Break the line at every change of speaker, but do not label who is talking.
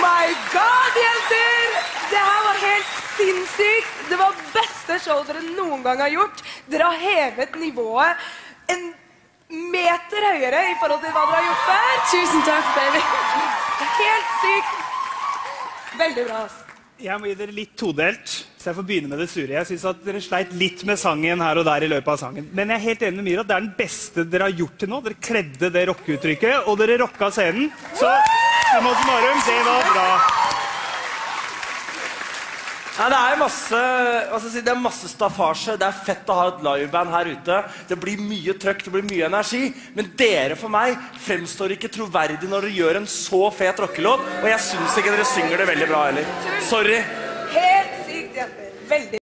my god, jenter! Det her var helt sinnssykt. Det var beste show dere noen gang har gjort. Dere har hevet nivået en meter høyere i forhold til hva dere har gjort før.
Tusen takk, baby.
Det helt sykt. Veldig bra. ass.
Jeg må gi dere litt todelt, så jeg får begynne med det sure. Jeg synes at Dere sleit litt med sangen her og der i løpet av sangen. Men jeg er helt enig med Myra. Det er den beste dere har gjort til nå. Dere kledde det rockeuttrykket, og dere rocka scenen. Så summa summarum, det var bra.
Nei, det er masse, si, det er masse staffasje. Det er fett å ha et liveband her ute. Det blir mye trøkk, det blir mye energi. Men dere for meg fremstår ikke troverdig når dere gjør en så fet rockelåt. Og jeg syns ikke dere synger det veldig bra heller. Sorry.
Helt sykt, jenter. Veldig